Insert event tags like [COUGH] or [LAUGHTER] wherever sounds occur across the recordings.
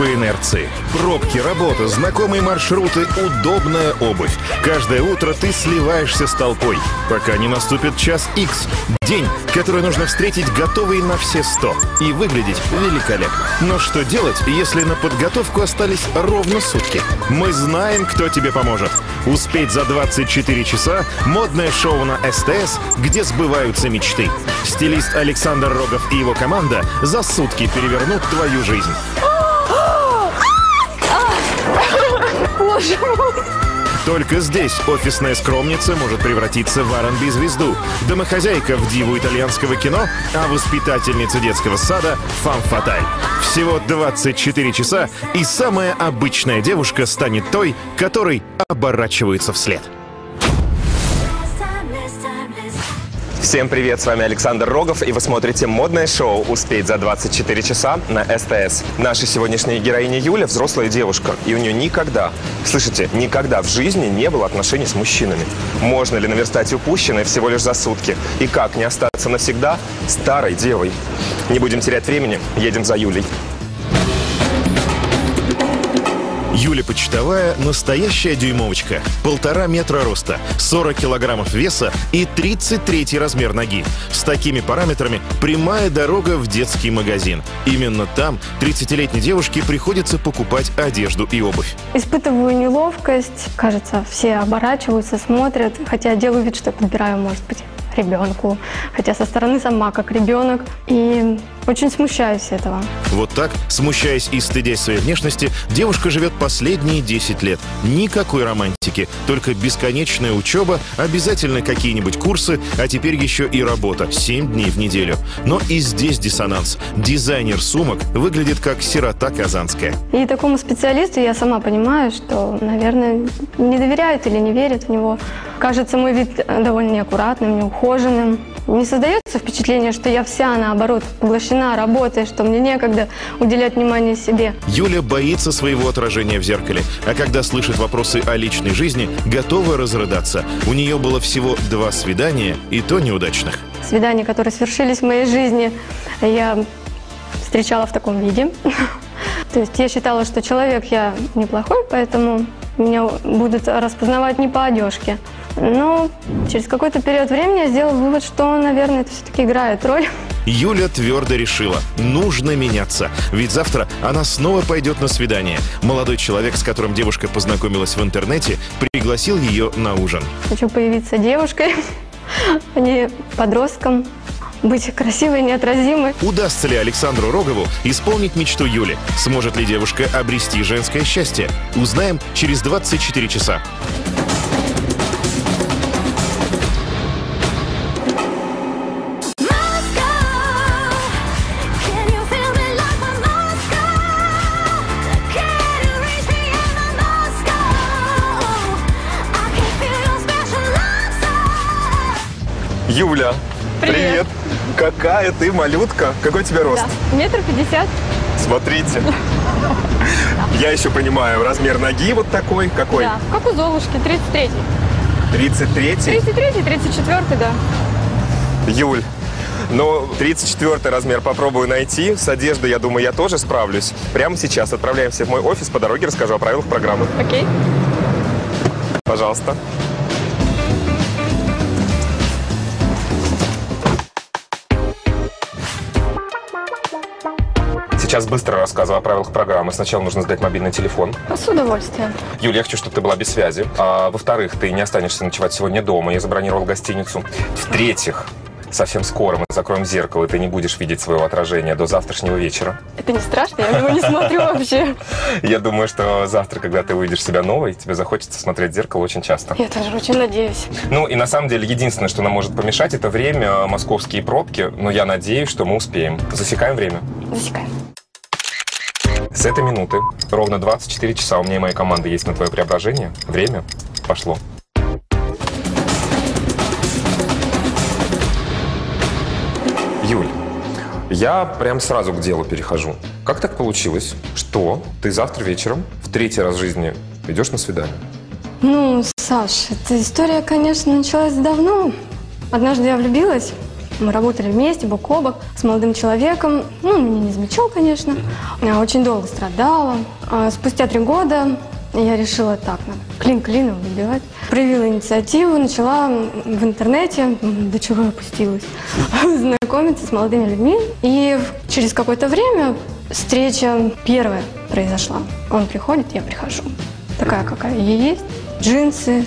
по инерции. Пробки, работа, знакомые маршруты, удобная обувь. Каждое утро ты сливаешься с толпой, пока не наступит час X. День, который нужно встретить готовый на все сто и выглядеть великолепно. Но что делать, если на подготовку остались ровно сутки? Мы знаем, кто тебе поможет. Успеть за 24 часа – модное шоу на СТС, где сбываются мечты. Стилист Александр Рогов и его команда за сутки перевернут твою жизнь. Боже мой. Только здесь офисная скромница может превратиться в R&B-звезду, домохозяйка в диву итальянского кино, а воспитательница детского сада — фам фаталь. Всего 24 часа, и самая обычная девушка станет той, которой оборачиваются вслед. Всем привет, с вами Александр Рогов, и вы смотрите модное шоу «Успеть за 24 часа» на СТС. Наша сегодняшняя героиня Юля – взрослая девушка, и у нее никогда, слышите, никогда в жизни не было отношений с мужчинами. Можно ли наверстать упущенное всего лишь за сутки? И как не остаться навсегда старой девой? Не будем терять времени, едем за Юлей. Юля Почтовая – настоящая дюймовочка. Полтора метра роста, 40 килограммов веса и 33 размер ноги. С такими параметрами прямая дорога в детский магазин. Именно там 30-летней девушке приходится покупать одежду и обувь. Испытываю неловкость. Кажется, все оборачиваются, смотрят. Хотя делаю вид, что подбираю, может быть, ребенку. Хотя со стороны сама как ребенок. И очень смущаюсь этого. Вот так, смущаясь и стыдясь своей внешности, девушка живет последние 10 лет. Никакой романтики, только бесконечная учеба, обязательно какие-нибудь курсы, а теперь еще и работа 7 дней в неделю. Но и здесь диссонанс. Дизайнер сумок выглядит как сирота казанская. И такому специалисту я сама понимаю, что, наверное, не доверяют или не верят в него. Кажется, мой вид довольно неаккуратным, неухоженным. Не создается впечатление, что я вся, наоборот, поглощена работой, что мне некогда уделять внимание себе. Юля боится своего отражения в зеркале, а когда слышит вопросы о личной жизни, готова разрыдаться. У нее было всего два свидания, и то неудачных. Свидания, которые свершились в моей жизни, я встречала в таком виде. [LAUGHS] То есть я считала, что человек я неплохой, поэтому меня будут распознавать не по одежке. Но через какой-то период времени я сделала вывод, что, наверное, это все-таки играет роль. Юля твердо решила, нужно меняться. Ведь завтра она снова пойдет на свидание. Молодой человек, с которым девушка познакомилась в интернете, пригласил ее на ужин. Хочу появиться девушкой, а не подростком. Быть красивой, неотразимой. Удастся ли Александру Рогову исполнить мечту Юли? Сможет ли девушка обрести женское счастье? Узнаем через 24 часа. Юля. Какая ты малютка. Какой у тебя рост? Да. Метр пятьдесят. Смотрите. Я еще понимаю, размер ноги вот такой. Какой? Да. Как у Золушки, 33. 33 33, 34, да. Юль, но 34 размер попробую найти. С одеждой, я думаю, я тоже справлюсь. Прямо сейчас отправляемся в мой офис. По дороге расскажу о правилах программы. Окей. Пожалуйста. Сейчас быстро рассказываю о правилах программы. Сначала нужно сдать мобильный телефон. С удовольствием. Юля, я хочу, чтобы ты была без связи. А, во-вторых, ты не останешься ночевать сегодня дома. Я забронировал гостиницу. В-третьих, совсем скоро мы закроем зеркало, и ты не будешь видеть своего отражения до завтрашнего вечера. Это не страшно, я в него не смотрю вообще. [LAUGHS] Я думаю, что завтра, когда ты увидишь себя новой, тебе захочется смотреть в зеркало очень часто. Я тоже очень надеюсь. Ну и на самом деле единственное, что нам может помешать, это время, московские пробки. Но я надеюсь, что мы успеем. Засекаем время. Засекаем. С этой минуты ровно 24 часа у меня и моей команды есть на твое преображение. Время пошло. Юль, я прям сразу к делу перехожу. Как так получилось, что ты завтра вечером в третий раз в жизни идешь на свидание? Ну, Саш, эта история, конечно, началась давно. Однажды я влюбилась Мы работали вместе, бок о бок, с молодым человеком. Ну, он меня не замечал, конечно. А, Очень долго страдала. А Спустя три года я решила так, надо клин клином выбивать. Проявила инициативу, начала в интернете, до чего я опустилась, [LAUGHS] знакомиться с молодыми людьми. И через какое-то время встреча первая произошла. Он приходит, я прихожу. Такая, какая я есть. Джинсы,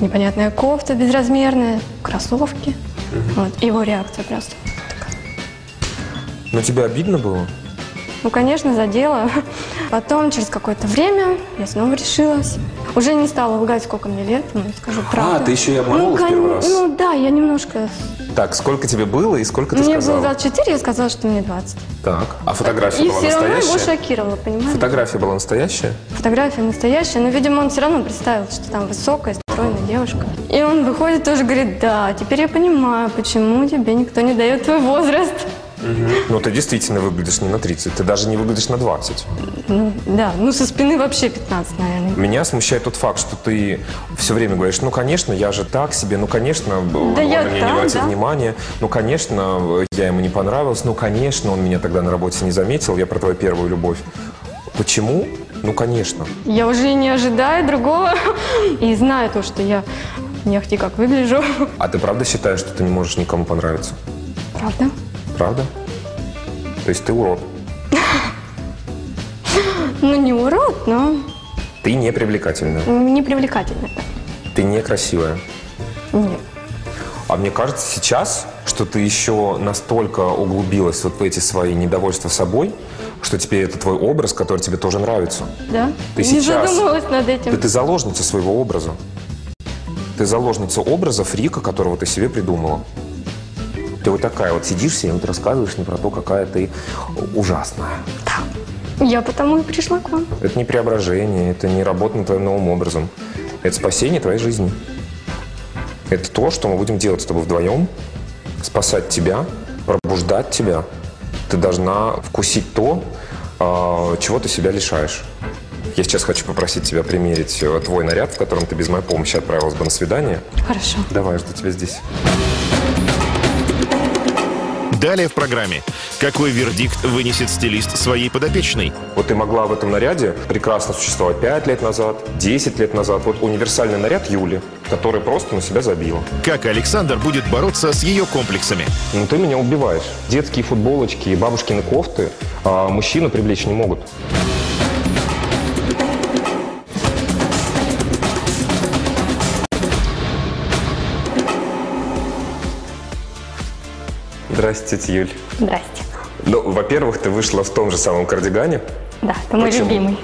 непонятная кофта безразмерная, кроссовки. Вот, его реакция просто. Но тебе обидно было? Ну, конечно, задела. [LAUGHS] Потом, через какое-то время, я снова решилась. Уже не стала лгать, сколько мне лет, ну, скажу правду. ты еще и обманула ну, в первый раз? Ну, да, я немножко... Так, сколько тебе было и сколько ты мне сказала? было 24, я сказала, что мне 20. Так, а фотография И была все равно его настоящая? шокировало, понимаешь? Фотография была настоящая? Фотография настоящая, но, видимо, он все равно представил, что там высокая, стройная девушка. И он выходит тоже говорит, да, теперь я понимаю, почему тебе никто не дает твой возраст. Ну, ты действительно выглядишь не на 30, ты даже не выглядишь на 20. Ну, да, ну со спины вообще 15, наверное. Меня смущает тот факт, что ты все время говоришь, ну, конечно, я же так себе, ну, конечно, он Да я на меня не обратил да. внимания, ну, конечно, я ему не понравилась, ну, конечно, он меня тогда на работе не заметил, я про твою первую любовь. Почему? Ну, конечно. Я уже не ожидаю другого. [LAUGHS] И знаю то, что я не ахти как выгляжу. А ты правда считаешь, что ты не можешь никому понравиться? Правда? Правда? То есть ты урод. Ну, не урод, но Ты не привлекательная. не привлекательно. да. Ты некрасивая. Нет. А мне кажется сейчас, что ты еще настолько углубилась вот в эти свои недовольства собой, что теперь это твой образ, который тебе тоже нравится. Да? Ты не сейчас- задумывалась над этим. Да ты заложница своего образа. Ты заложница образа фрика, которого ты себе придумала. Ты вот такая вот сидишь себе и вот рассказываешь мне про то, какая ты ужасная. Я потому и пришла к вам. Это не преображение, это не работа над твоим новым образом. Это спасение твоей жизни. Это то, что мы будем делать с тобой вдвоем. Спасать тебя, пробуждать тебя. Ты должна вкусить то, а, чего ты себя лишаешь. Я сейчас хочу попросить тебя примерить э, твой наряд, в котором ты без моей помощи отправилась бы на свидание. Хорошо. Давай, жду тебя здесь. Далее в программе. Какой вердикт вынесет стилист своей подопечной? Вот ты могла в этом наряде прекрасно существовать 5 лет назад, 10 лет назад. Вот универсальный наряд Юли, который просто на себя забила. Как Александр будет бороться с ее комплексами? Ну ты меня убиваешь. Детские футболочки и бабушкины кофты а, мужчину привлечь не могут. Здрасте, тетя Юль. Здрасте. Ну, во-первых, ты вышла в том же самом кардигане. Да, это мой Почему? любимый.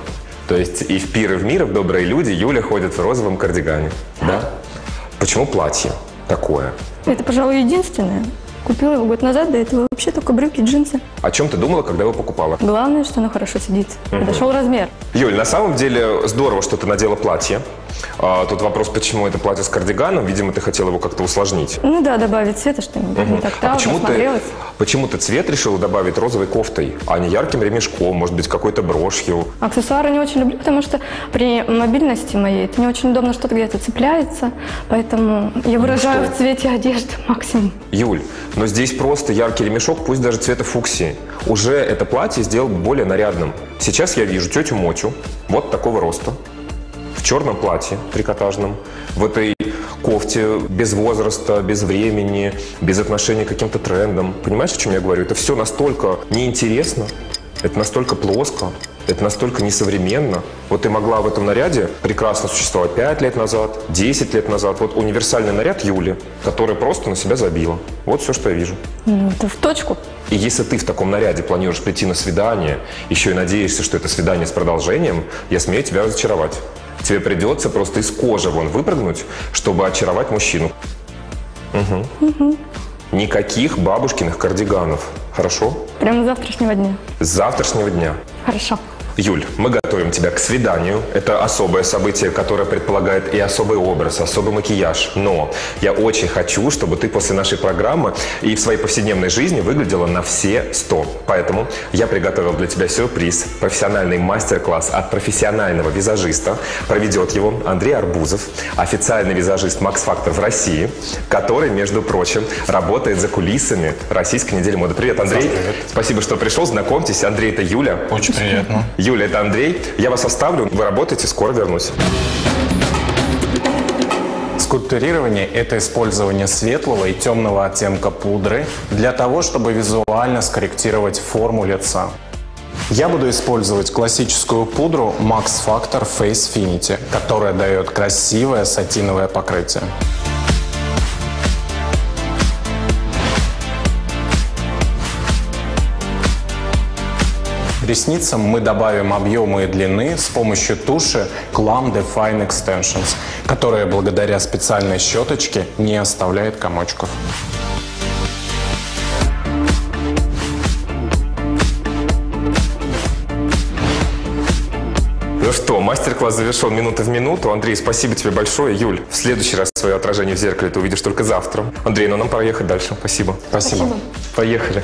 То есть и в пир, и в мир, в добрые люди Юля ходит в розовом кардигане. Да? Почему платье такое? Это, пожалуй, единственное. Купила его год назад, до этого вообще только брюки, джинсы. О чем ты думала, когда его покупала? Главное, что оно хорошо сидит. Подошел размер. Юль, на самом деле здорово, что ты надела платье. А, тут вопрос, почему это платье с кардиганом. Видимо, ты хотела его как-то усложнить. Ну да, добавить цвета что-нибудь. Не так А почему ты, почему ты цвет решила добавить розовой кофтой, а не ярким ремешком, может быть, какой-то брошью? Аксессуары не очень люблю, потому что при мобильности моей это не очень удобно, что-то где-то цепляется. Поэтому я выражаю Ну что? в цвете одежды [LAUGHS] максимум. Юль, но здесь просто яркий ремешок, пусть даже цвета фуксии. Уже это платье сделал более нарядным. Сейчас я вижу тетю Мотю, вот такого роста, черном платье трикотажном, в этой кофте без возраста, без времени, без отношения к каким-то трендам. Понимаешь, о чем я говорю? Это все настолько неинтересно, это настолько плоско, это настолько несовременно. Вот ты могла в этом наряде прекрасно существовать 5 лет назад, 10 лет назад. Вот универсальный наряд Юли, который просто на себя забила. Вот все, что я вижу. Ну, это в точку. И если ты в таком наряде планируешь прийти на свидание, еще и надеешься, что это свидание с продолжением, я смею тебя разочаровать. Тебе придется просто из кожи вон выпрыгнуть, чтобы очаровать мужчину. Мгм. Никаких бабушкиных кардиганов. Хорошо? Прямо с завтрашнего дня. С завтрашнего дня. Хорошо. Юль, мы готовим тебя к свиданию. Это особое событие, которое предполагает и особый образ, особый макияж. Но я очень хочу, чтобы ты после нашей программы и в своей повседневной жизни выглядела на все сто. Поэтому я приготовил для тебя сюрприз. Профессиональный мастер-класс от профессионального визажиста. Проведет его Андрей Арбузов, официальный визажист Max Factor в России, который, между прочим, работает за кулисами Российской недели моды. Привет, Андрей. привет. Спасибо, что пришел. Знакомьтесь, Андрей, это Юля. Очень приятно. Юля, это Андрей. Я вас оставлю. Вы работаете, скоро вернусь. Скульптурирование – это использование светлого и темного оттенка пудры для того, чтобы визуально скорректировать форму лица. Я буду использовать классическую пудру Max Factor Face Finity, которая дает красивое сатиновое покрытие. Ресницам мы добавим объемы и длины с помощью туши Clam Define Extensions, которая благодаря специальной щеточке не оставляет комочков. Ну что, мастер-класс завершен минута в минуту. Андрей, спасибо тебе большое. Юль, в следующий раз свое отражение в зеркале ты увидишь только завтра. Андрей, ну нам пора ехать дальше. Спасибо. Спасибо. Поехали.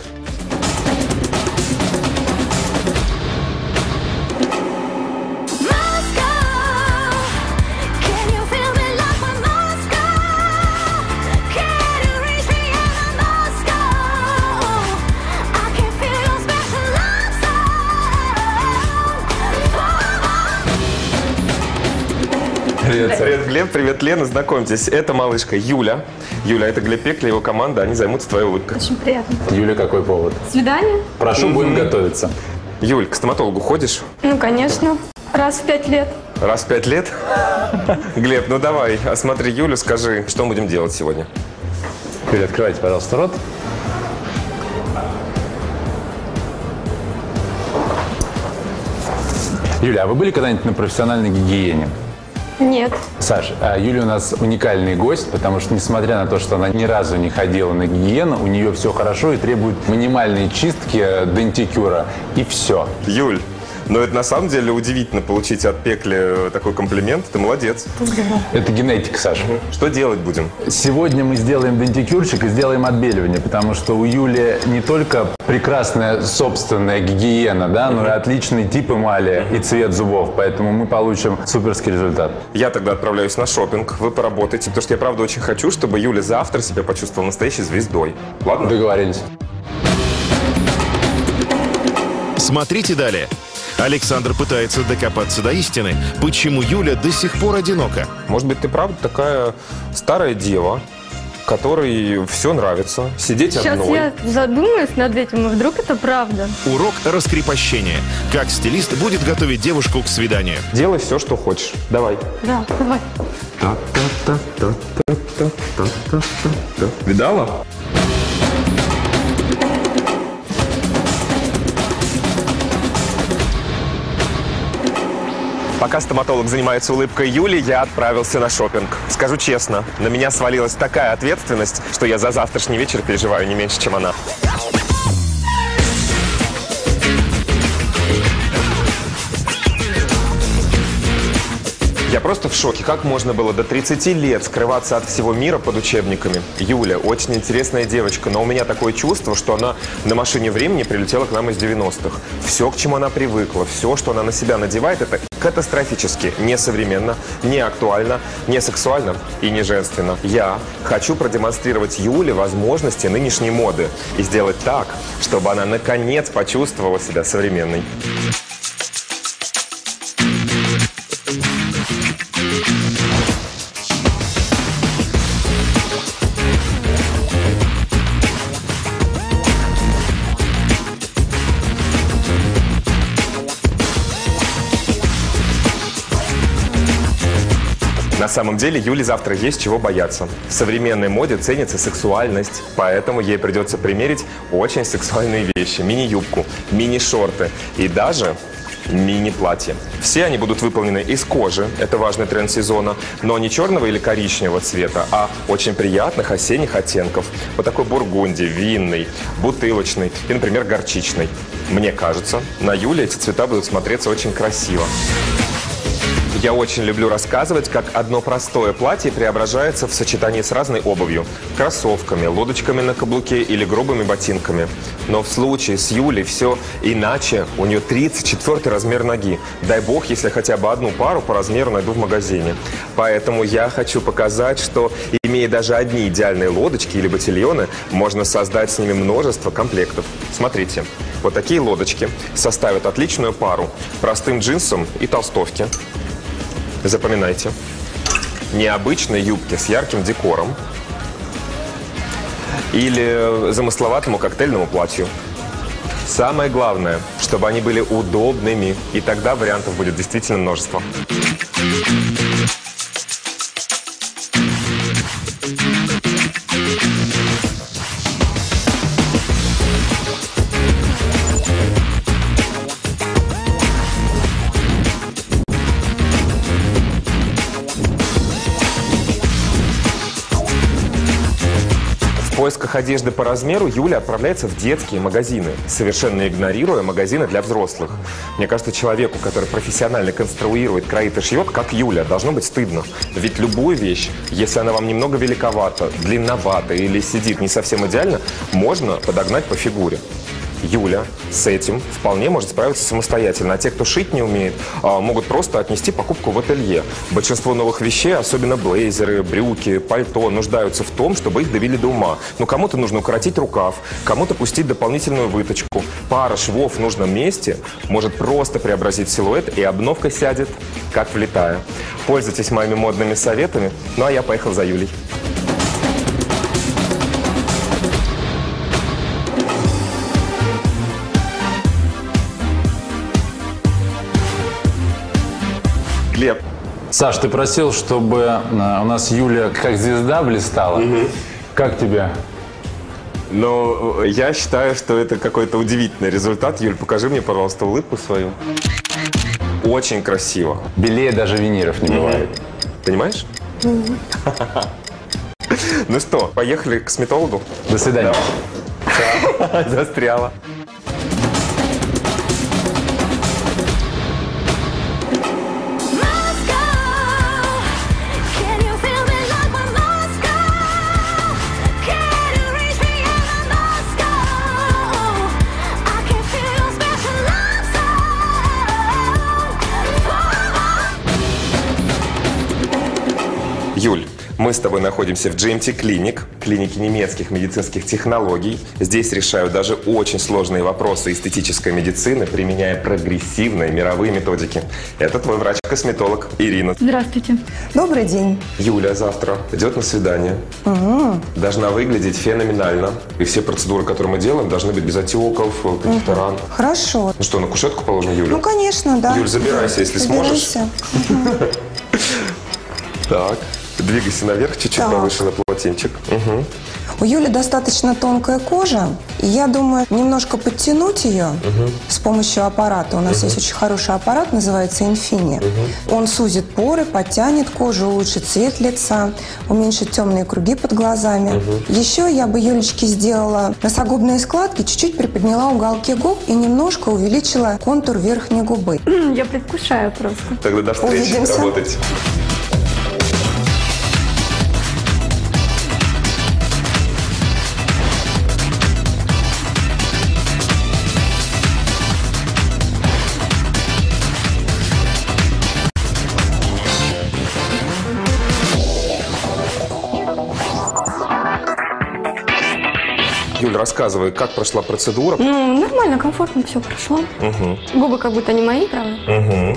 Глеб, привет, Лена, знакомьтесь. Это малышка Юля. Юля, это Глеб Пекля, его команда, они займутся твоей улыбкой. Очень приятно. Юля, какой повод? Свидание? Прошу, будем готовиться. Юль, к стоматологу ходишь? Ну, конечно. Раз в пять лет. Раз в пять лет? Глеб, ну давай, осмотри Юлю, скажи, что мы будем делать сегодня? Юля, открывайте, пожалуйста, рот. Юля, а вы были когда-нибудь на профессиональной гигиене? Нет. Саш, а Юля у нас уникальный гость, потому что, несмотря на то, что она ни разу не ходила на гигиену, у нее все хорошо и требует минимальной чистки э, дентикюра, и все. Юль, ну это на самом деле удивительно получить от Пекли такой комплимент. Ты молодец. Это генетика, Саша. Что делать будем? Сегодня мы сделаем дентикюрчик и сделаем отбеливание, потому что у Юли не только прекрасная собственная гигиена, да, но и отличный тип эмали и цвет зубов, поэтому мы получим суперский результат. Я тогда отправляюсь на шопинг, вы поработаете, потому что я правда очень хочу, чтобы Юля завтра себя почувствовала настоящей звездой. Ладно? Договорились. Смотрите далее. Александр пытается докопаться до истины, почему Юля до сих пор одинока. Может быть, ты правда такая старая дева, которой все нравится, сидеть Сейчас одной. я задумаюсь над этим, и вдруг это правда. Урок раскрепощения. Как стилист будет готовить девушку к свиданию. Делай все, что хочешь. Давай. Да, давай. Видала? Пока стоматолог занимается улыбкой Юли, я отправился на шопинг. Скажу честно, на меня свалилась такая ответственность, что я за завтрашний вечер переживаю не меньше, чем она. Я просто в шоке. Как можно было до 30 лет скрываться от всего мира под учебниками? Юля, очень интересная девочка, но у меня такое чувство, что она на машине времени прилетела к нам из 90-х. Все, к чему она привыкла, все, что она на себя надевает, это катастрофически несовременно, не актуально, не сексуально и не женственно. Я хочу продемонстрировать Юле возможности нынешней моды и сделать так, чтобы она наконец почувствовала себя современной. Самом деле Юле завтра есть чего бояться. В современной моде ценится сексуальность, поэтому ей придется примерить очень сексуальные вещи. Мини-юбку, мини-шорты и даже мини-платье. Все они будут выполнены из кожи, это важный тренд сезона, но не черного или коричневого цвета, а очень приятных осенних оттенков. Вот такой бургунди, винный, бутылочный и, например, горчичный. Мне кажется, на Юле эти цвета будут смотреться очень красиво. Я очень люблю рассказывать, как одно простое платье преображается в сочетании с разной обувью. Кроссовками, лодочками на каблуке или грубыми ботинками. Но в случае с Юлей все иначе. У нее 34 размер ноги. Дай бог, если хотя бы одну пару по размеру найду в магазине. Поэтому я хочу показать, что имея даже одни идеальные лодочки или ботильоны, можно создать с ними множество комплектов. Смотрите, вот такие лодочки составят отличную пару простым джинсам и толстовке. Запоминайте. Необычной юбки с ярким декором или замысловатому коктейльному платью. Самое главное, чтобы они были удобными, и тогда вариантов будет действительно множество. Поисках одежды по размеру Юля отправляется в детские магазины, совершенно игнорируя магазины для взрослых. Мне кажется, человеку, который профессионально конструирует, кроит и шьет, как Юля, должно быть стыдно. Ведь любую вещь, если она вам немного великовата, длинновата или сидит не совсем идеально, можно подогнать по фигуре. Юля с этим вполне может справиться самостоятельно. А те, кто шить не умеет, а, могут просто отнести покупку в ателье. Большинство новых вещей, особенно блейзеры, брюки, пальто, нуждаются в том, чтобы их довели до ума. Ну, кому-то нужно укоротить рукав, кому-то пустить дополнительную выточку. Пара швов в нужном месте может просто преобразить силуэт, и обновка сядет, как влетая. Пользуйтесь моими модными советами. Ну, а я поехал за Юлей. Глеб, Саш, ты просил, чтобы э, у нас Юля как звезда блистала. Как тебе? Но я считаю, что это какой-то удивительный результат. Юль, покажи мне, пожалуйста, улыбку свою. Очень красиво. Белее даже виниров не бывает. Понимаешь? Ну что, поехали к косметологу? До свидания. Застряла. Юль, мы с тобой находимся в GMT Clinic, клинике немецких медицинских технологий. Здесь решают даже очень сложные вопросы эстетической медицины, применяя прогрессивные мировые методики. Это твой врач-косметолог Ирина. Здравствуйте. Добрый день. Юля завтра идет на свидание. Должна выглядеть феноменально. И все процедуры, которые мы делаем, должны быть без отеков, каких-то ран. Хорошо. Ну что, на кушетку положим Юлю? Ну, конечно, да. Юль, забирайся, если сможешь. Забирайся. [LAUGHS] Так. Двигайся наверх, чуть-чуть Так. повыше на полотенчик. Мгм. У Юли достаточно тонкая кожа, и я думаю, немножко подтянуть ее с помощью аппарата. У нас есть очень хороший аппарат, называется Инфини. Он сузит поры, подтянет кожу, улучшит цвет лица, уменьшит темные круги под глазами. Еще я бы Юлечке сделала носогубные складки, чуть-чуть приподняла уголки губ и немножко увеличила контур верхней губы. Я предвкушаю просто. Тогда до встречи Увидимся. работать. Рассказывай, как прошла процедура? Ну, нормально, комфортно все прошло. Губы как будто не мои, правда?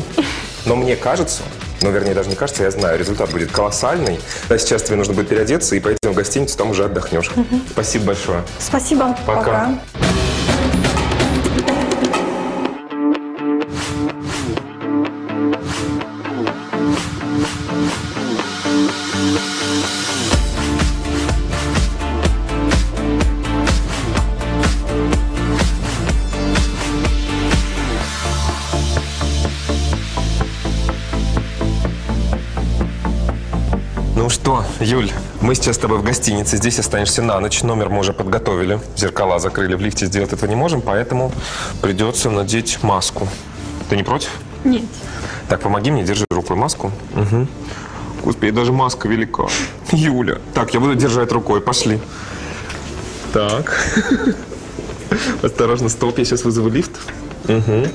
Но мне кажется, ну, вернее, даже не кажется, я знаю, результат будет колоссальный. А сейчас тебе нужно будет переодеться и пойдем в гостиницу, там уже отдохнешь. Спасибо большое. Спасибо. Пока. Ну Юль, мы сейчас с тобой в гостинице, здесь останешься на ночь. Номер мы уже подготовили, зеркала закрыли, в лифте сделать этого не можем, поэтому придется надеть маску. Ты не против? Нет. Так, помоги мне, держи рукой маску. Угу. Господи, даже маска велика. Юля. Так, я буду держать рукой, пошли. Так. [LAUGHS] Осторожно, стоп, я сейчас вызову лифт. Угу.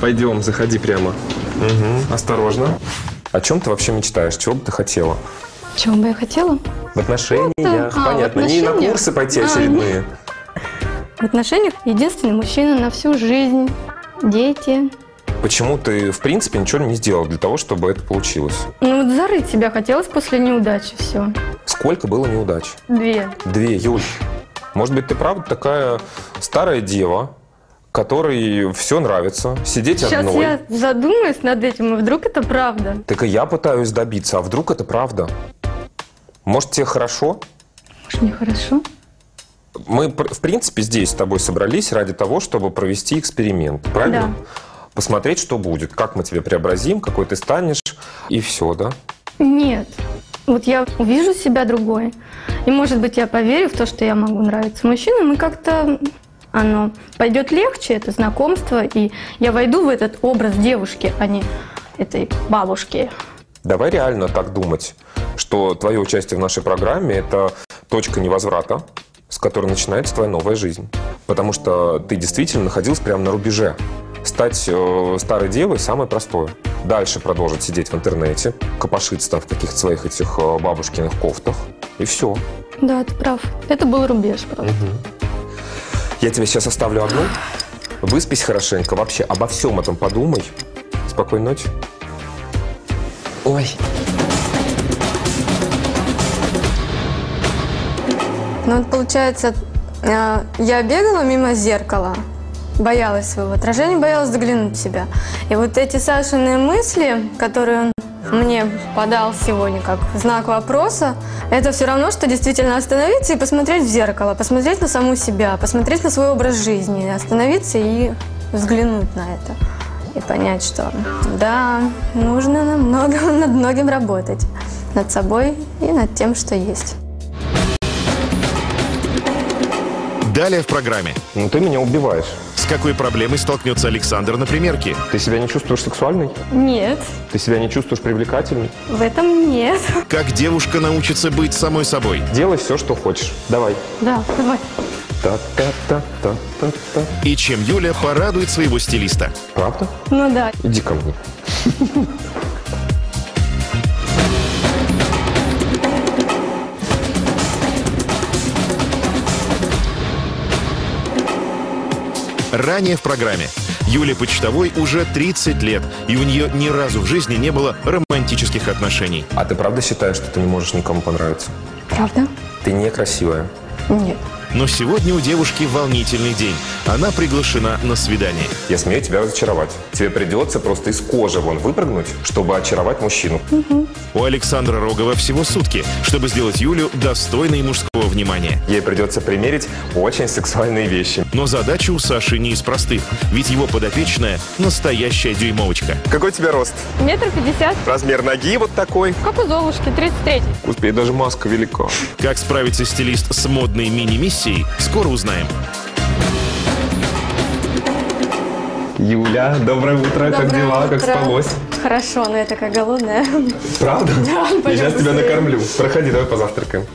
Пойдем, заходи прямо. Угу. Осторожно. О чем ты вообще мечтаешь? Чего бы ты хотела? Чего бы я хотела? В отношениях, а, в понятно. Не на курсы пойти А, очередные. В отношениях единственный мужчина на всю жизнь. Дети. Почему ты, в принципе, ничего не сделал для того, чтобы это получилось? Ну вот зарыть себя хотелось после неудачи. Все. Сколько было неудач? Две. Две, Юль. Может быть, ты правда такая старая дева, которой все нравится, сидеть Сейчас одной. я задумаюсь над этим, и вдруг это правда. Так и я пытаюсь добиться, а вдруг это правда? Может, тебе хорошо? Может, нехорошо? Мы, пр- в принципе, здесь с тобой собрались ради того, чтобы провести эксперимент, правильно? Да. Посмотреть, что будет, как мы тебя преобразим, какой ты станешь, и все, да? Нет. Вот я увижу себя другой. И, может быть, я поверю в то, что я могу нравиться мужчинам, и как-то оно пойдет легче, это знакомство, и я войду в этот образ девушки, а не этой бабушки. Давай реально так думать, что твое участие в нашей программе – это точка невозврата, с которой начинается твоя новая жизнь. Потому что ты действительно находилась прямо на рубеже. Стать э, старой девой – самое простое. Дальше продолжить сидеть в интернете, копошиться там в каких-то своих этих э, бабушкиных кофтах. И все. Да, ты прав. Это был рубеж просто. Я тебя сейчас оставлю одну. Выспись хорошенько. Вообще обо всем этом подумай. Спокойной ночи. Ой. Ну, получается, э, я бегала мимо зеркала, боялась своего отражения, боялась заглянуть в себя. И вот эти Сашины мысли, которые он мне подал сегодня как знак вопроса, это все равно, что действительно остановиться и посмотреть в зеркало, посмотреть на саму себя, посмотреть на свой образ жизни, остановиться и взглянуть на это. И понять, что да, нужно [LAUGHS] над многим работать. Над собой и над тем, что есть. Далее в программе. Ну ты меня убиваешь. С какой проблемой столкнется Александр на примерке? Ты себя не чувствуешь сексуальной? Нет, Ты себя не чувствуешь привлекательной? в этом нет. [LAUGHS] Как девушка научится быть самой собой? Делай все, что хочешь. Давай. Да, давай. Та-та-та-та-та-та. И чем Юля порадует своего стилиста? Правда? Ну да. Иди ко мне. [LAUGHS] Ранее в программе. Юле Почтовой уже 30 лет, и у нее ни разу в жизни не было романтических отношений. А ты правда считаешь, что ты не можешь никому понравиться? Правда? Ты некрасивая. Нет. Но сегодня у девушки волнительный день. Она приглашена на свидание. Я смею тебя разочаровать. Тебе придется просто из кожи вон выпрыгнуть, чтобы очаровать мужчину. У Александра Рогова всего сутки, чтобы сделать Юлю достойной мужского внимания. Ей придется примерить очень сексуальные вещи. Но задача у Саши не из простых, ведь его подопечная – настоящая дюймовочка. Какой у тебя рост? Метр пятьдесят. Размер ноги вот такой. Как у Золушки, 33. Господи, даже маска велика. Как справится стилист с модной мини-миссией, скоро узнаем. Юля, доброе утро. как Доброе дела? Как утро. спалось? Хорошо, но я такая голодная. Правда? [LAUGHS] Да, Я сейчас тебя накормлю. Проходи, давай позавтракаем.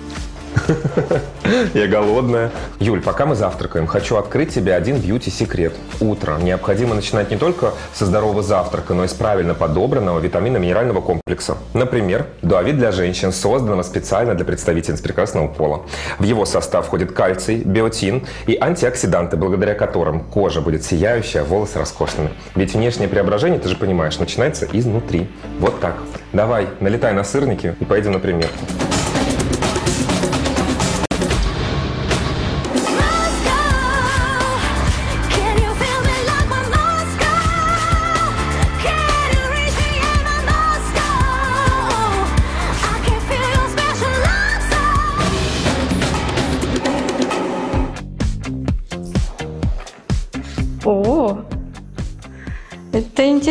[LAUGHS] Я голодная. Юль, пока мы завтракаем, хочу открыть тебе один бьюти-секрет. Утром необходимо начинать не только со здорового завтрака, но и с правильно подобранного витаминно-минерального комплекса. Например, дуавит для женщин, созданного специально для представительниц прекрасного пола. В его состав входит кальций, биотин и антиоксиданты, благодаря которым кожа будет сияющая, волосы роскошными. Ведь внешнее преображение, ты же понимаешь, начинается изнутри. Вот так. Давай, налетай на сырники и поедем на примерку.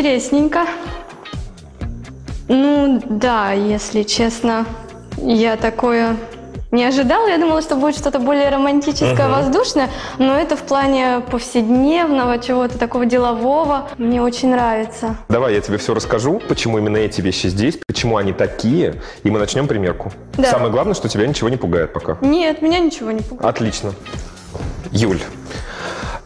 Интересненько. Ну, да, если честно, Я такое не ожидала. Я думала, что будет что-то более романтическое, воздушное. Но это в плане повседневного, чего-то такого делового. Мне очень нравится. Давай я тебе все расскажу, почему именно эти вещи здесь, почему они такие, и мы начнем примерку. Да. Самое главное, что тебя ничего не пугает пока. Нет, меня ничего не пугает. Отлично. Юль,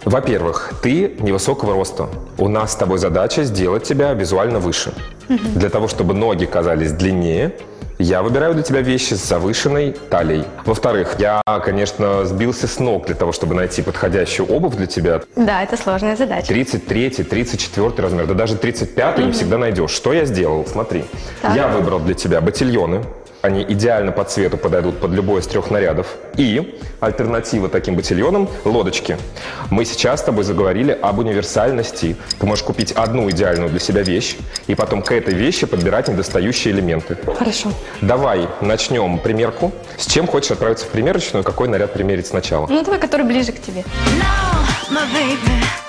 во-первых, ты невысокого роста. У нас с тобой задача сделать тебя визуально выше. Для того, чтобы ноги казались длиннее, я выбираю для тебя вещи с завышенной талией. Во-вторых, я, конечно, сбился с ног для того, чтобы найти подходящую обувь для тебя. Да, это сложная задача. 33, 34 размер, да даже 35 не всегда найдешь. Что я сделал? Смотри. Так. Я выбрал для тебя ботильоны. Они идеально по цвету подойдут под любой из трех нарядов. И альтернатива таким ботильонам – лодочки. Мы сейчас с тобой заговорили об универсальности. Ты можешь купить одну идеальную для себя вещь, и потом к этой вещи подбирать недостающие элементы. Хорошо. Давай начнем примерку. С чем хочешь отправиться в примерочную, какой наряд примерить сначала? Ну, давай, который ближе к тебе. No, my baby,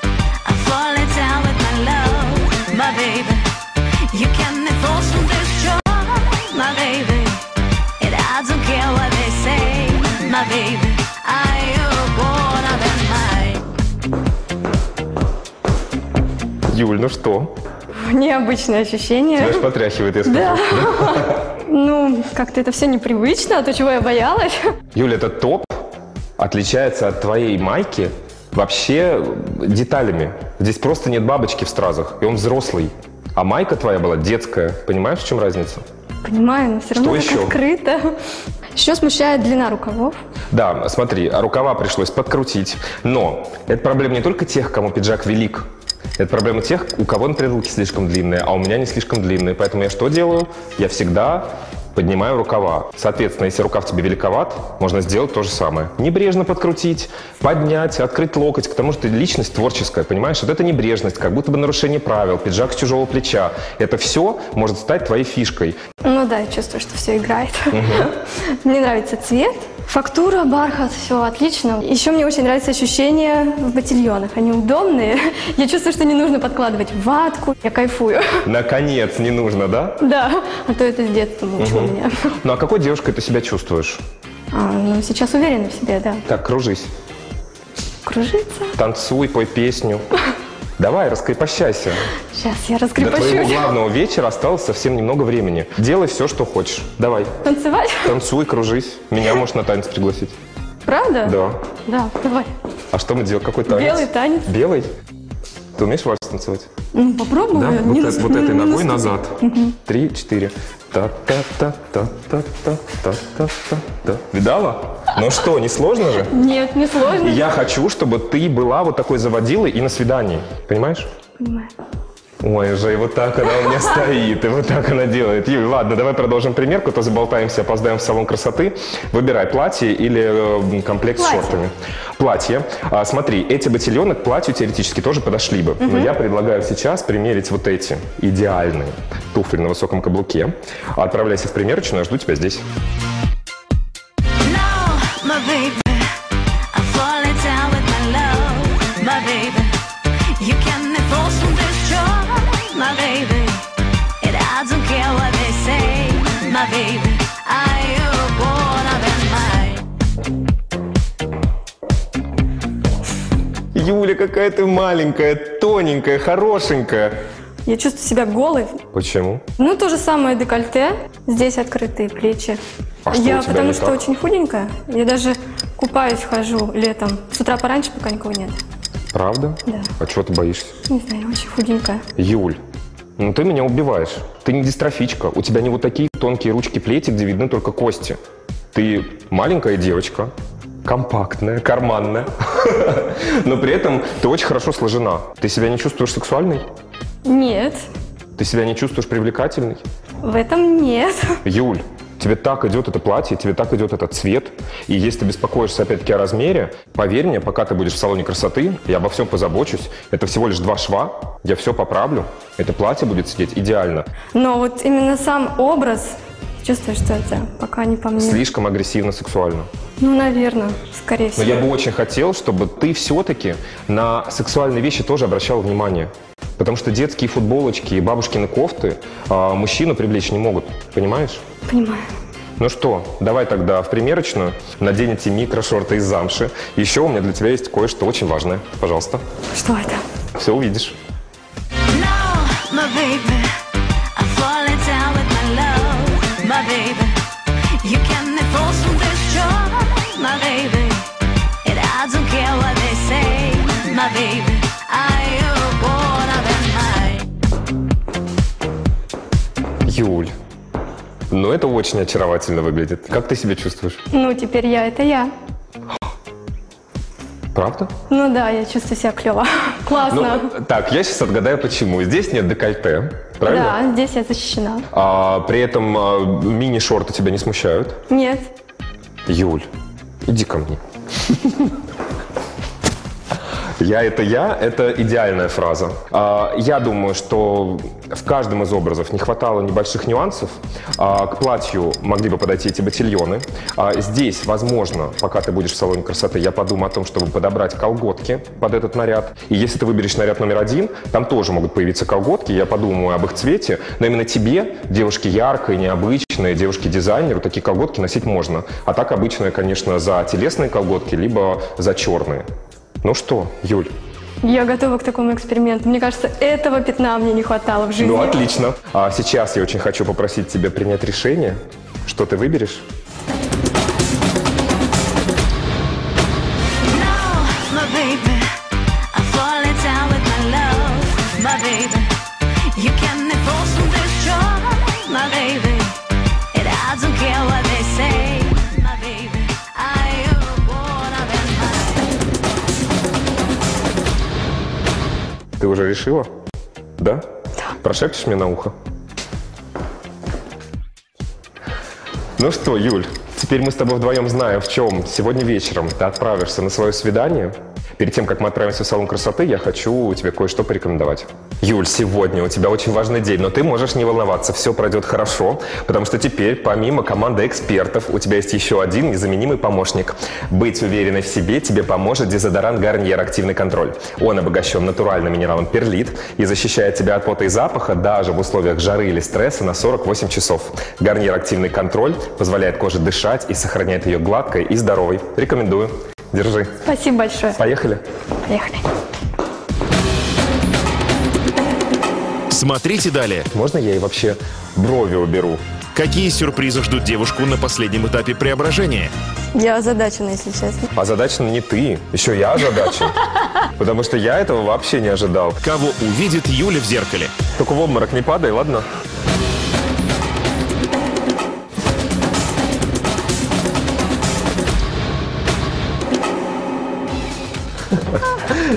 Юль, ну что? Необычное ощущение. Тебя аж потряхивает, я скажу. Да. Ну, как-то это все непривычно, а то, чего я боялась. Юля, этот топ отличается от твоей майки вообще деталями. Здесь просто нет бабочки в стразах, и он взрослый. А майка твоя была детская. Понимаешь, в чем разница? Понимаю, но все равно Что так еще? открыто. Еще смущает длина рукавов. Да, смотри, рукава пришлось подкрутить. Но это проблема не только тех, кому пиджак велик. Это проблема тех, у кого, например, руки слишком длинные, а у меня не слишком длинные. Поэтому я что делаю? Я всегда поднимаю рукава. Соответственно, если рукав тебе великоват, можно сделать то же самое. Небрежно подкрутить, поднять, открыть локоть, потому что ты личность творческая, понимаешь? Вот это небрежность, как будто бы нарушение правил, пиджак с чужого плеча. Это все может стать твоей фишкой. Ну да, я чувствую, что все играет. [LAUGHS] Мне нравится цвет, фактура, бархат, все отлично. Еще мне очень нравится ощущение в ботильонах. Они удобные. [LAUGHS] Я чувствую, что не нужно подкладывать ватку. Я кайфую. [LAUGHS] Наконец, не нужно, да? Да, а то это с детства мучило меня. [LAUGHS] Ну а какой девушкой ты себя чувствуешь? А, ну, сейчас уверена в себе, да. Так, кружись. Кружиться. Танцуй, пой песню. Давай, раскрепощайся. Сейчас я До твоего раскрепощусь. главного вечера осталось совсем немного времени. Делай все, что хочешь. Давай, Танцевать? танцуй, кружись. Меня можешь на танец пригласить. Правда? Да. Да, давай. А что мы делаем? Какой танец? Белый танец. Белый? Ты умеешь вальс танцевать? Ну, попробую. Да? Не Вот, нас- э- вот этой ногой наступить. назад. Три, четыре. Та-та-та-та-та-та-та-та. Видала? Ну что, не сложно же? Нет, не сложно. Я хочу, чтобы ты была вот такой заводилой и на свидании. Понимаешь? Понимаю. Ой, уже и вот так она у меня [LAUGHS] стоит, и вот так она делает. Юль, ладно, давай продолжим примерку, то заболтаемся, опоздаем в салон красоты. Выбирай платье или э, комплект Платье. с шортами. Платье. А, смотри, эти ботильоны к платью теоретически тоже подошли бы. Но я предлагаю сейчас примерить вот эти идеальные туфли на высоком каблуке. Отправляйся в примерочную, я жду тебя здесь. Юля, какая ты маленькая, тоненькая, хорошенькая. Я чувствую себя голой. Почему? Ну, то же самое декольте. Здесь открытые плечи. А что я потому что так? очень худенькая. Я даже купаюсь, хожу летом. С утра пораньше, пока никого нет. Правда? Да. А чего ты боишься? Не знаю, я очень худенькая. Юль, ну ты меня убиваешь. Ты не дистрофичка. У тебя не вот такие тонкие ручки плети, где видны только кости. Ты маленькая девочка, компактная, карманная. [LAUGHS] Но при этом ты очень хорошо сложена. Ты себя не чувствуешь сексуальной? Нет, Ты себя не чувствуешь привлекательной? в этом нет. Юль, тебе так идет это платье, тебе так идет этот цвет. И если ты беспокоишься опять-таки о размере, поверь мне, пока ты будешь в салоне красоты, я обо всем позабочусь. Это всего лишь два шва, я все поправлю. Это платье будет сидеть идеально. Но вот именно сам образ, чувствую, что это пока не по мне. Слишком агрессивно-сексуально. Ну, наверное, скорее Но всего. я бы очень хотел, чтобы ты все-таки на сексуальные вещи тоже обращал внимание. Потому что детские футболочки и бабушкины кофты а, мужчину привлечь не могут. Понимаешь? Понимаю. Ну что, давай тогда в примерочную наденете микрошорты из замши. Еще у меня для тебя есть кое-что очень важное. Пожалуйста. Что это? Все увидишь. No, my baby. Mine. Юль. Ну, это очень очаровательно выглядит. Как ты себя чувствуешь? Ну, теперь я это я. Правда? Ну да, я чувствую себя клево. [LAUGHS] Классно. Ну, так, я сейчас отгадаю, почему. Здесь нет декольте, правильно? да, здесь я защищена. А, при этом а, мини-шорты тебя не смущают? Нет. Юль, иди ко мне. Я это я, это идеальная фраза. А, Я думаю, что в каждом из образов не хватало небольших нюансов. А, К платью могли бы подойти эти ботильоны. А, Здесь, возможно, пока ты будешь в салоне красоты, я подумаю о том, чтобы подобрать колготки под этот наряд. И если ты выберешь наряд номер один, там тоже могут появиться колготки. Я подумаю об их цвете. Но именно тебе, девушке яркой, необычной, девушке-дизайнеру, такие колготки носить можно. А так обычно, конечно, за телесные колготки, либо за черные. Ну что, Юль? Я готова к такому эксперименту. Мне кажется, этого пятна мне не хватало в жизни. Ну, отлично. А сейчас я очень хочу попросить тебя принять решение. Что ты выберешь? Уже решила? Да? Да. Прошепчешь мне на ухо? Ну что, Юль, теперь мы с тобой вдвоем знаем, в чем сегодня вечером ты отправишься на свое свидание. Перед тем, как мы отправимся в салон красоты, я хочу тебе кое-что порекомендовать. Юль, сегодня у тебя очень важный день, но ты можешь не волноваться, все пройдет хорошо, потому что теперь, помимо команды экспертов, у тебя есть еще один незаменимый помощник. Быть уверенной в себе тебе поможет дезодорант Гарниер Активный контроль. Он обогащен натуральным минералом перлит и защищает тебя от пота и запаха даже в условиях жары или стресса на 48 часов. Гарниер Активный контроль позволяет коже дышать и сохраняет ее гладкой и здоровой. Рекомендую. Держи. Спасибо большое. Поехали. Поехали. Смотрите далее. Можно я и вообще брови уберу? Какие сюрпризы ждут девушку на последнем этапе преображения? Я озадачена, если честно. Озадачен не ты, еще я озадачен. [LAUGHS] Потому что я этого вообще не ожидал. Кого увидит Юля в зеркале? Только в обморок не падай, ладно?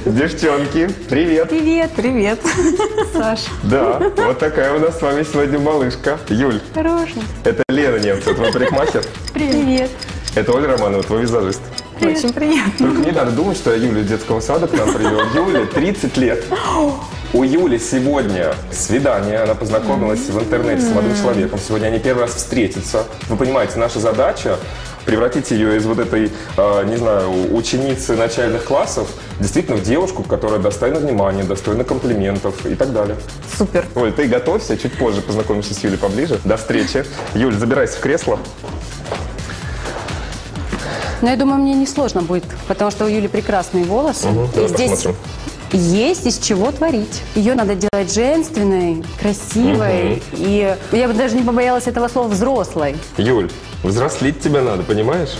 Девчонки, привет! Привет, привет, [LAUGHS] Саш. Да, вот такая у нас с вами сегодня малышка. Юль, Хороший. это Лена Немцев, твой парикмахер. Привет. Это Оля Романова, твой визажист. Очень приятно. Только не надо думать, что я Юлю из детского сада к нам привел. Юле 30 лет. У Юли сегодня свидание, она познакомилась в интернете с молодым человеком. Сегодня они первый раз встретятся. Вы понимаете, наша задача превратить ее из вот этой, э, не знаю, ученицы начальных классов действительно в девушку, которая достойна внимания, достойна комплиментов и так далее. Супер. Оль, ты готовься, чуть позже познакомимся с Юлей поближе. До встречи. Юль, забирайся в кресло. Но я думаю, мне не сложно будет, потому что у Юли прекрасные волосы. Мгм, и здесь посмотрим. Есть из чего творить. Ее надо делать женственной, красивой. И я бы даже не побоялась этого слова взрослой. Юль, взрослить тебе надо, понимаешь?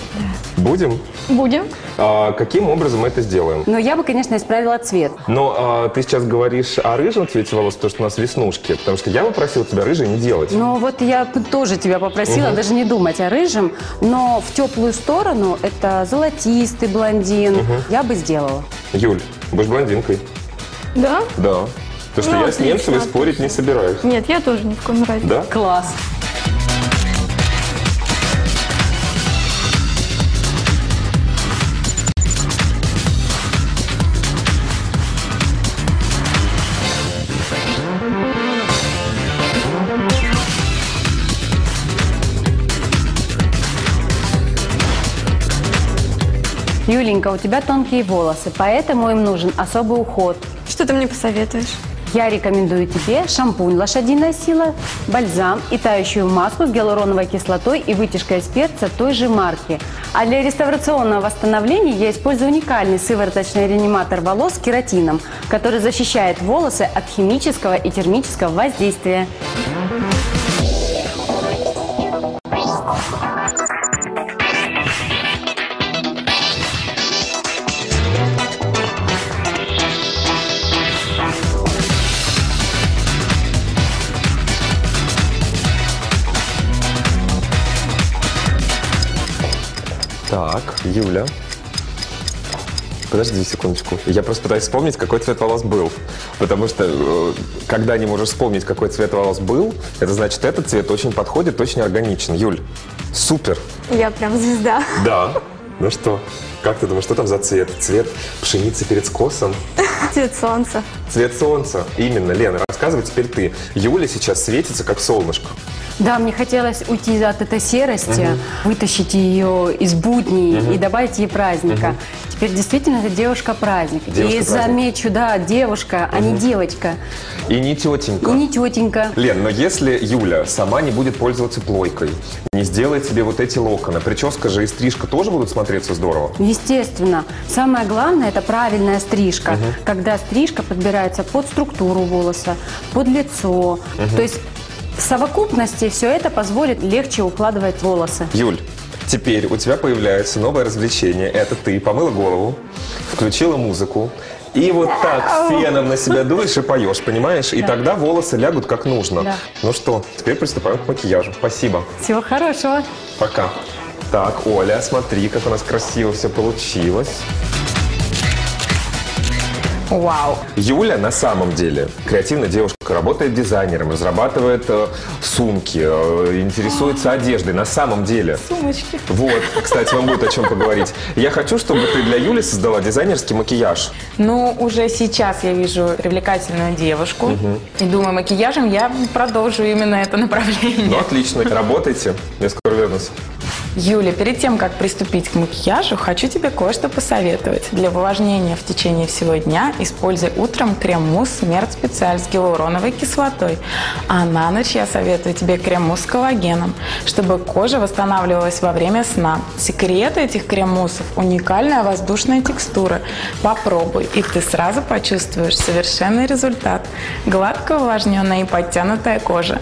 Будем? Будем. А, каким образом мы это сделаем? Но я бы, конечно, исправила цвет. Но а, ты сейчас говоришь о рыжем цвете волос, потому что у нас веснушки. Потому что я бы просил тебя рыжий не делать. Но вот я тоже тебя попросила даже не думать о рыжем, но в теплую сторону это золотистый блондин. Я бы сделала. Юль, будешь блондинкой. Да? Да. Потому что Ну, я с отлично, спорить не собираюсь. Нет, я тоже ни в коем разе. Да? Класс. Юленька, у тебя тонкие волосы, поэтому им нужен особый уход. Что ты мне посоветуешь? Я рекомендую тебе шампунь «Лошадиная сила», бальзам и тающую маску с гиалуроновой кислотой и вытяжкой из перца той же марки. А для реставрационного восстановления я использую уникальный сывороточный реаниматор волос с кератином, который защищает волосы от химического и термического воздействия. Юля. Подожди секундочку. Я просто пытаюсь вспомнить, какой цвет волос был. Потому что, э, когда не можешь вспомнить, какой цвет волос был, это значит, этот цвет очень подходит, очень органичен. Юль, супер. Я прям звезда. Да. Ну что, как ты думаешь, что там за цвет? Цвет пшеницы перед скосом? Цвет солнца. Цвет солнца. Именно, Лена, рассказывай теперь ты. Юля сейчас светится, как солнышко. Да, мне хотелось уйти от этой серости, вытащить ее из будней и добавить ей праздника. Теперь действительно это девушка-праздник. и замечу, да, девушка, а не девочка. И не тетенька. И не тетенька. Лен, но если Юля сама не будет пользоваться плойкой, не сделает себе вот эти локоны, прическа же и стрижка тоже будут смотреться здорово. Естественно. Самое главное – это правильная стрижка. Когда стрижка подбирается под структуру волоса, под лицо. То есть в совокупности все это позволит легче укладывать волосы. Юль, теперь у тебя появляется новое развлечение. Это ты помыла голову, включила музыку, и вот так феном на себя дуешь и поешь, понимаешь? И тогда волосы лягут как нужно. Да. Ну что, теперь приступаем к макияжу. Спасибо. Всего хорошего. Пока. Так, Оля, смотри, как у нас красиво все получилось. Вау. Юля на самом деле креативная девушка, работает дизайнером, разрабатывает э, сумки, э, интересуется одеждой. На самом деле. Сумочки. Вот, кстати, вам будет о чем поговорить. Я хочу, чтобы ты для Юли создала дизайнерский макияж. Ну, уже сейчас я вижу привлекательную девушку. И думаю, макияжем я продолжу именно это направление. Ну, отлично, работайте. Я скоро вернусь. Юля, перед тем, как приступить к макияжу, хочу тебе кое-что посоветовать. Для увлажнения в течение всего дня используй утром крем-мусс Мерт Специаль с гиалуроновой кислотой. А на ночь я советую тебе крем-мусс с коллагеном, чтобы кожа восстанавливалась во время сна. Секрет этих крем-муссов – уникальная воздушная текстура. Попробуй, и ты сразу почувствуешь совершенный результат. Гладко увлажненная и подтянутая кожа.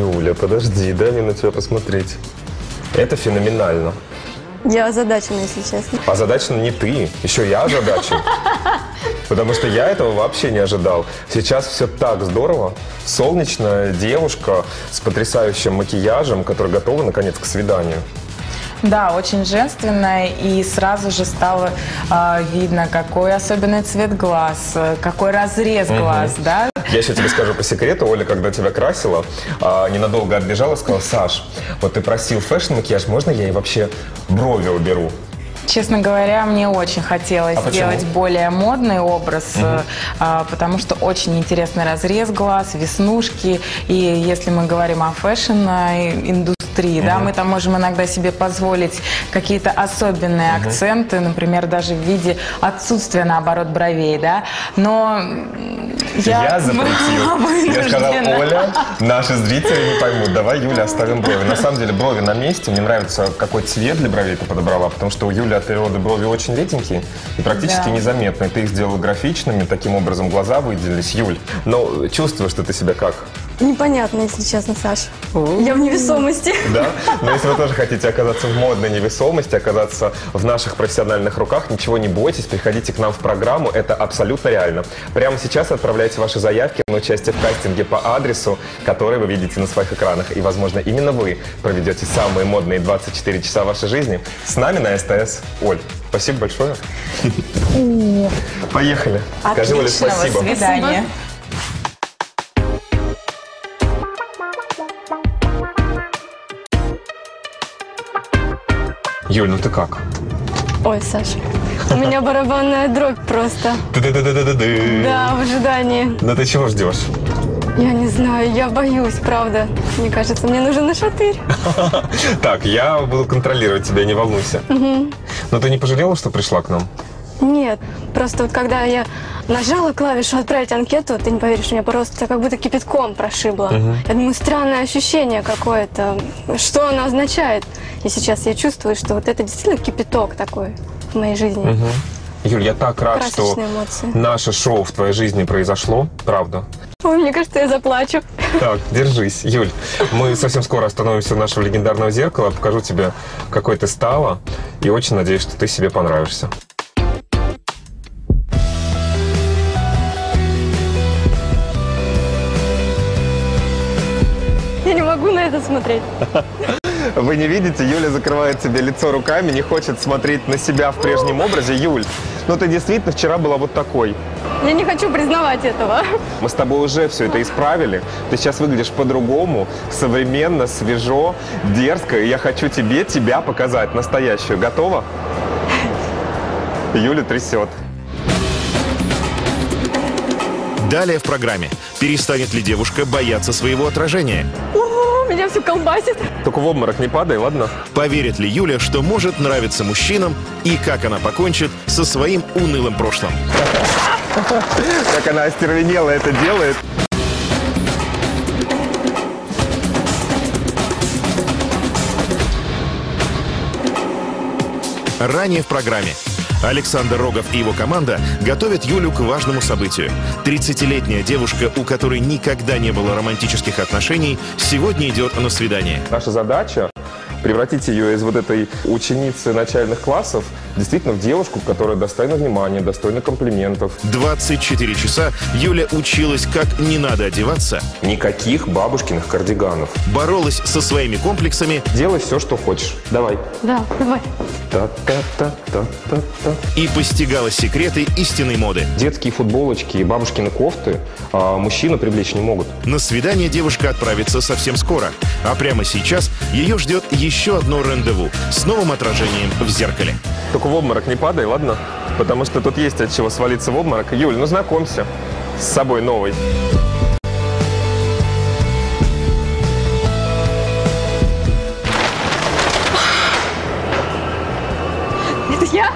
Юля, подожди, дай мне на тебя посмотреть. Это феноменально. Я озадачена, если честно. Озадачена не ты, еще я озадачен. Потому что я этого вообще не ожидал. Сейчас все так здорово. Солнечная девушка с потрясающим макияжем, которая готова, наконец, к свиданию. Да, очень женственная, и сразу же стало а, видно, какой особенный цвет глаз, э, какой разрез глаз, да. Я еще тебе скажу по секрету, Оля, когда тебя красила, а, ненадолго отбежала и сказала, Саш, вот ты просил fashion-макияж, можно я и вообще брови уберу? Честно говоря, мне очень хотелось А почему? сделать более модный образ, э, а, потому что очень интересный разрез глаз, веснушки, и если мы говорим о fashion-индустрии, да, мы там можем иногда себе позволить какие-то особенные акценты, например, даже в виде отсутствия, наоборот, бровей, да, но я, Я, запретил. [LAUGHS] Я сказал. Оля, наши зрители не поймут, давай, Юля, оставим брови. На самом деле брови на месте. Мне нравится, какой цвет для бровей ты подобрала, потому что у Юли от природы брови очень реденькие и практически Да. незаметные. Ты их сделала графичными, таким образом глаза выделились. Юль, но чувствую, что ты себя как? Непонятно, если честно, Саша. Я в невесомости. Да? Но если вы тоже хотите оказаться в модной невесомости, оказаться в наших профессиональных руках, ничего не бойтесь, приходите к нам в программу, это абсолютно реально. Прямо сейчас отправляйте ваши заявки на участие в кастинге по адресу, который вы видите на своих экранах. И, возможно, именно вы проведете самые модные 24 часа вашей жизни с нами на СТС. Оль, спасибо большое. Поехали. Скажи, Оля, Отличного спасибо. свидания. Юль, ну ты как? Ой, Саша, у меня барабанная дробь просто. Да, в ожидании. Ну ты чего ждешь? Я не знаю, я боюсь, правда. Мне кажется, мне нужен нашатырь. [LAUGHS] Так, я буду контролировать тебя, не волнуйся. Но ты не пожалела, что пришла к нам? Нет, просто вот когда я нажала клавишу «Отправить анкету», ты не поверишь, меня просто как будто кипятком прошибло. Я думаю, странное ощущение какое-то. Что оно означает? И сейчас я чувствую, что вот это действительно кипяток такой в моей жизни. Юль, я так рад, что Красочные эмоции. наше шоу в твоей жизни произошло, правда. Ой, мне кажется, я заплачу. Так, держись, Юль. Мы совсем скоро остановимся у нашего легендарного зеркала, покажу тебе, какой ты стала, и очень надеюсь, что ты себе понравишься. Смотреть. [LAUGHS] Вы не видите, Юля закрывает себе лицо руками, не хочет смотреть на себя в прежнем образе. Юль, ну ты действительно вчера была вот такой. Я не хочу признавать этого. Мы с тобой уже все это исправили. Ты сейчас выглядишь по-другому, современно, свежо, дерзко. И я хочу тебе тебя показать, настоящую. Готова? [LAUGHS] Юля трясет. Далее в программе. Перестанет ли девушка бояться своего отражения? О, меня все колбасит. Только в обморок не падай, ладно? Поверит ли Юля, что может нравиться мужчинам и как она покончит со своим унылым прошлым? Как она остервенела это делает. Ранее в программе. Александр Рогов и его команда готовят Юлю к важному событию. 30-летняя девушка, у которой никогда не было романтических отношений, сегодня идет на свидание. Наша задача превратить ее из вот этой ученицы начальных классов действительно в девушку, которая достойна внимания, достойна комплиментов. 24 часа Юля училась, как не надо одеваться, Никаких бабушкиных кардиганов. боролась со своими комплексами Делай все, что хочешь. Давай. Да, давай. Та-та-та-та-та-та. и постигала секреты истинной моды. Детские футболочки и бабушкины кофты а, мужчина привлечь не могут. На свидание девушка отправится совсем скоро, а прямо сейчас ее ждет еще одно рандеву с новым отражением в зеркале. Только в обморок не падай, ладно? Потому что тут есть от чего свалиться в обморок. Юль, ну знакомься с собой новой. Это я?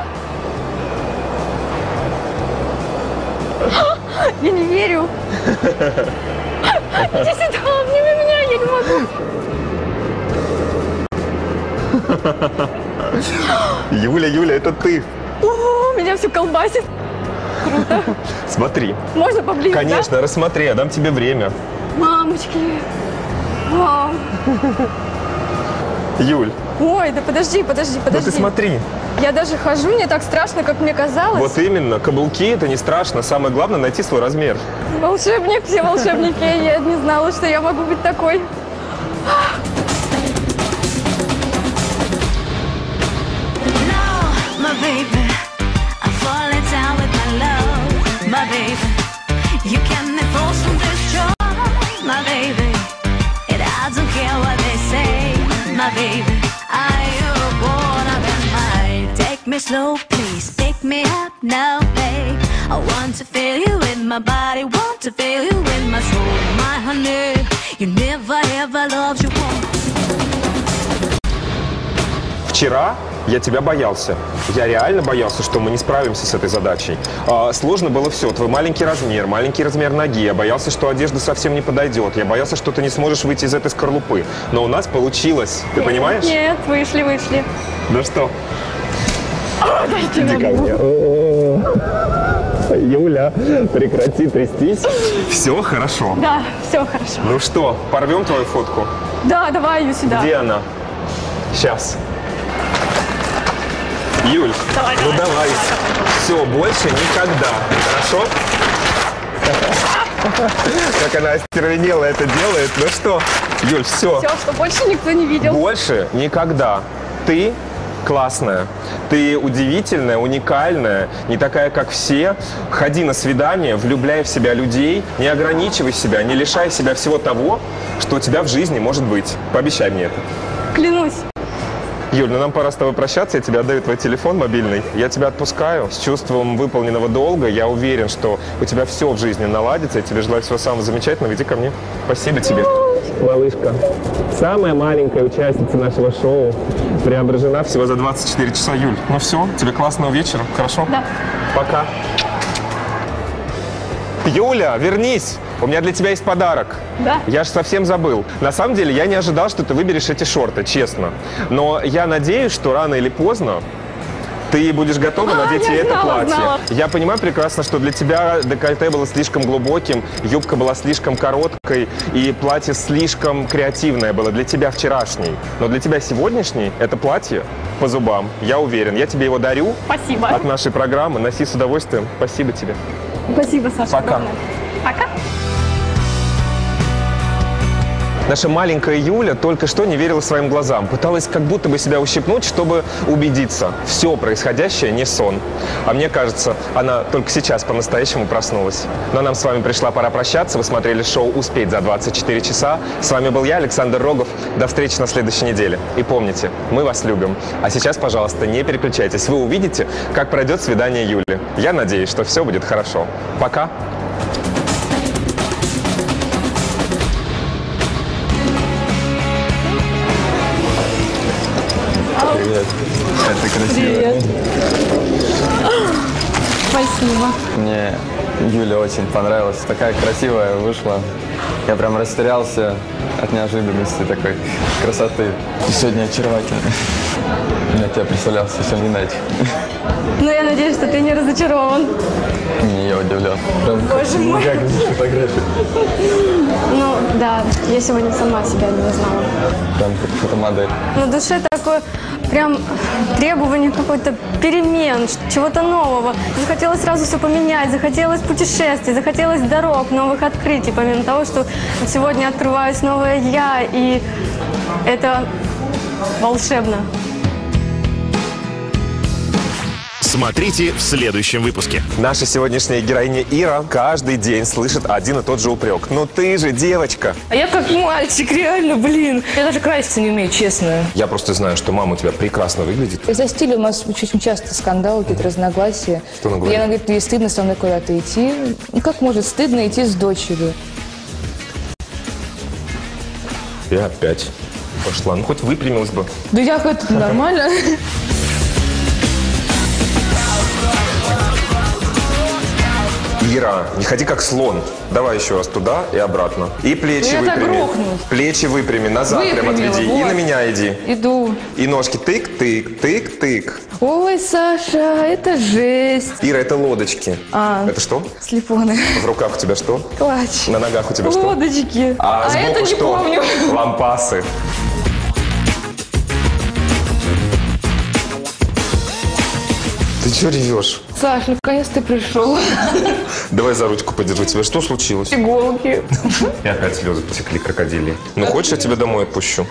Я не верю. [LAUGHS] Иди сюда, Юля, Юля, это ты. О, меня все колбасит. Смотри. Можно поближе, да? Конечно, рассмотри, я дам тебе время. Мамочки. Вау. Юль, Ой, да подожди, подожди, ну подожди. ты смотри. Я даже хожу, не так страшно, как мне казалось. Вот именно, каблуки это не страшно. Самое главное найти свой размер. Волшебник, все волшебники. Я не знала, что я могу быть такой. Slow, please. Pick me up now, babe. I want to feel you in my body, want to feel you in my soul, my honey. You never ever loved you once. Вчера я тебя боялся. Я реально боялся, что мы не справимся с этой задачей. А, сложно было все. Твой маленький размер, маленький размер ноги. Я боялся, что одежда совсем не подойдет. Я боялся, что ты не сможешь выйти из этой скорлупы. Но у нас получилось. Ты понимаешь? Нет, вышли, вышли. Ну что? Иди ко мне. Юля, прекрати трястись. Все хорошо. Да, все хорошо. Ну что, порвем твою фотку? Да, давай ее сюда. Где она? Сейчас. Юль, Давай, ну давай, давай. Все, больше никогда. Хорошо? Как она остервенела это делает. Ну что, Юль, все. Все, что больше никто не видел. Больше никогда. Ты классная. Ты удивительная, уникальная, не такая, как все. Ходи на свидание, влюбляй в себя людей, не ограничивай себя, не лишай себя всего того, что у тебя в жизни может быть. Пообещай мне это. Клянусь. Юль, ну нам пора с тобой прощаться. Я тебе отдаю твой телефон мобильный. Я тебя отпускаю с чувством выполненного долга. Я уверен, что у тебя все в жизни наладится. Я тебе желаю всего самого замечательного. Иди ко мне. Спасибо тебе. Малышка, самая маленькая участница нашего шоу преображена всего за 24 часа. Юль, ну все, тебе классного вечера. Хорошо? Да. Пока. Юля, вернись! У меня для тебя есть подарок. Да? Я же совсем забыл. На самом деле, я не ожидал, что ты выберешь эти шорты, честно. Но я надеюсь, что рано или поздно ты будешь готова А, надеть и это платье. знала. Я понимаю прекрасно, что для тебя декольте было слишком глубоким, юбка была слишком короткой, и платье слишком креативное было для тебя вчерашней. Но для тебя сегодняшний это платье по зубам. Я уверен. Я тебе его дарю Спасибо. от нашей программы. Носи с удовольствием. Спасибо тебе. Спасибо, Саша. Пока. огромное. Пока. Наша маленькая Юля только что не верила своим глазам. Пыталась как будто бы себя ущипнуть, чтобы убедиться. Все происходящее не сон. А мне кажется, она только сейчас по-настоящему проснулась. Но нам с вами пришла пора прощаться. Вы смотрели шоу «Успеть за 24 часа». С вами был я, Александр Рогов. До встречи на следующей неделе. И помните, мы вас любим. А сейчас, пожалуйста, не переключайтесь. Вы увидите, как пройдет свидание Юли. Я надеюсь, что все будет хорошо. Пока. Это красиво. Спасибо. Мне Юля очень понравилась. Такая красивая вышла. Я прям растерялся от неожиданности такой красоты. И сегодня очаровательно. Я тебя представлял совсем иначе. Но я надеюсь, что ты не разочарован. Не, я удивлен. Прям Боже мой. как на фотографии. Ну, да, я сегодня сама себя не узнала. Прям как фотомодель. На душе такое прям требование какой-то перемен, чего-то нового. Захотелось сразу все поменять, захотелось путешествий, захотелось дорог, новых открытий, помимо того, что сегодня открываюсь новое я, и это волшебно. Смотрите в следующем выпуске. Наша сегодняшняя героиня Ира каждый день слышит один и тот же упрек. Ну ты же девочка. А я как мальчик, реально, блин. Я даже краситься не умею, честно. Я просто знаю, что мама у тебя прекрасно выглядит. Из-за стиля у нас очень часто скандалы, какие-то разногласия. Что она говорит? И она говорит, ей стыдно со мной куда-то идти. Ну как может стыдно идти с дочерью? И опять пошла. Ну хоть выпрямилась бы. Да я это нормально. [LAUGHS] Ира, не ходи как слон. Давай еще раз туда и обратно. И плечи Ну, я так выпрями. грохнусь. Плечи выпрями, назад прям Выпрямила, отведи. И вот. на меня иди. Иду. И ножки тык-тык, тык-тык. Ой, Саша, это жесть. Ира, это лодочки. А. Это что? Слепоны. В руках у тебя что? Клач. На ногах у тебя что? Лодочки. А, сбоку это не что? помню. Лампасы. Ты что ревешь? Саш, наконец ты пришел. Давай за ручку подержу тебя. Что случилось? Иголки. И опять слезы потекли крокодили. Ну, хочешь, я тебя домой отпущу?